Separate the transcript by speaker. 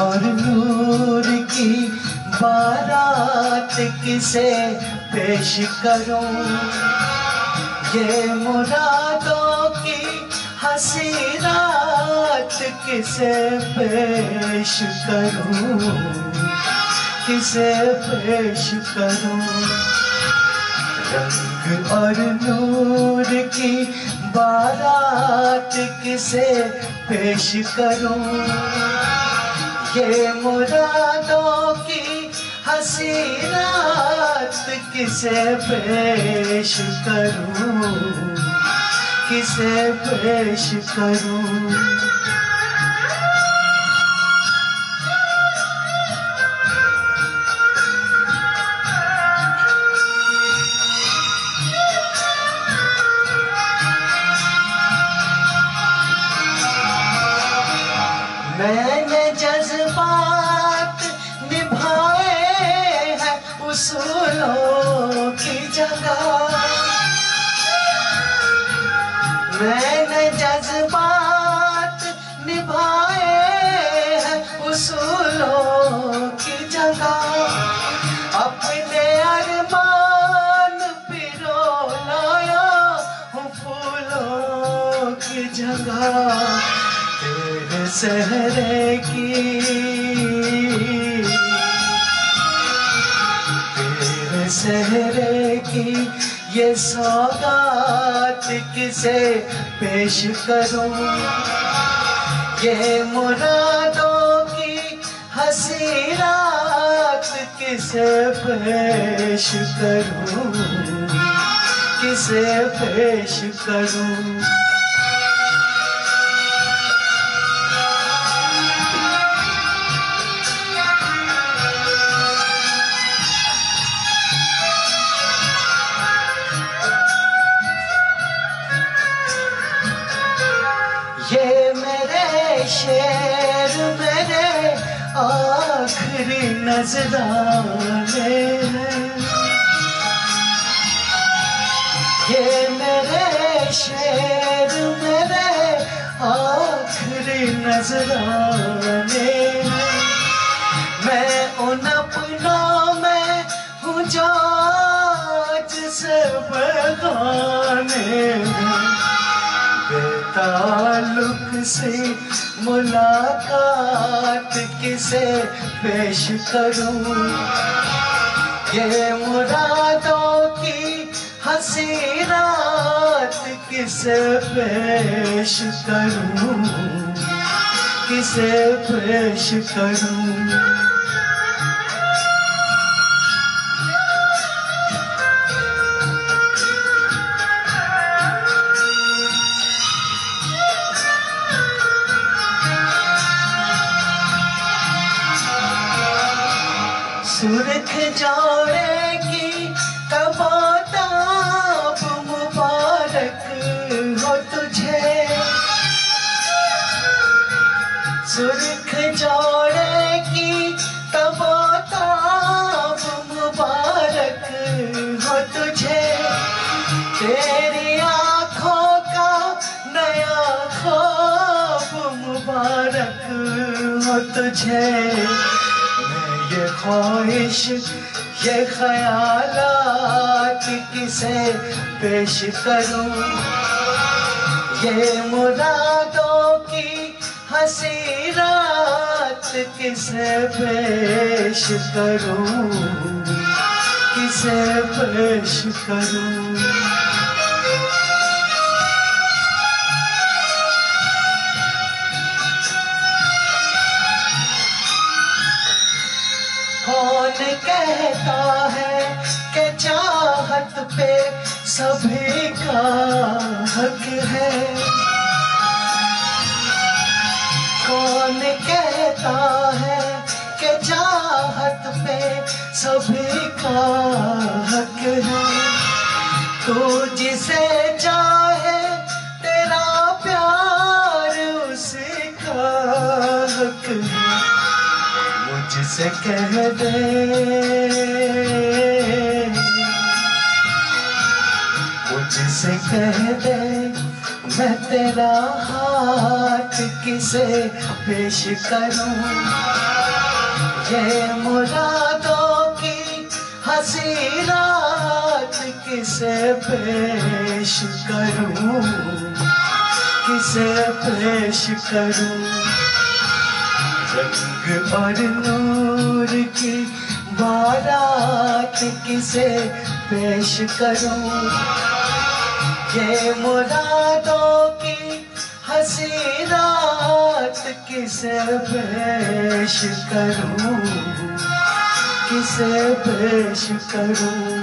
Speaker 1: نور کی بارات کسے پیش کروں؟ یہ مرادوں کی ہنسی رات کسے پیش کروں؟ کسے پیش کروں؟ رنگ اور نور کی بارات کسے پیش کروں؟ یہ مرادوں کی ہنسی رات کسے پیش کروں؟ کسے پیش کروں؟ میں اصولوں کی جگہ میں نے جذبات نبھائے ہیں اصولوں کی جگہ اپنے ارمان پھرو لایا ہوں پھولوں کی جگہ تیرے سہرے سہرے کی یہ سوگات کسے پیش کروں؟ یہ مرادوں کی ہنسی رات کسے پیش کروں؟ کسے پیش کروں؟ یہ میرے شیر، میرے آخری نظرانے میں ان اپنوں میں ہوں جو آج سے بغانے بے تعلق سے ملاقات کسے پیش کروں؟ یہ مرادوں کی ہنسی رات کسے پیش کروں؟ کسے پیش کروں؟ سرخ جوڑے کی کباتاب مبارک ہو تجھے سرخ جوڑے کی کباتاب مبارک ہو تجھے تیری آنکھوں کا نیا خواب مبارک ہو تجھے یہ خواہش، یہ خیالات کسے پیش کروں؟ یہ مرادوں کی ہنسی رات کسے پیش کروں؟ کسے پیش کروں؟ کہتا ہے کہ چاہت پہ سبھی کا حق ہے۔ کون کہتا ہے کہ چاہت پہ سبھی کا حق ہے؟ تو جسے چاہے سے کہہ دے۔ مجھ سے کہہ دے، میں تیرا ہاتھ کسے پیش کروں؟ یہ مرادوں کی حسینات کسے پیش کروں؟ کسے پیش کروں؟ رنگ اور نور کی بارات کسے پیش کروں؟ یہ مرادوں کی حسینات کسے پیش کروں؟ کسے پیش کروں؟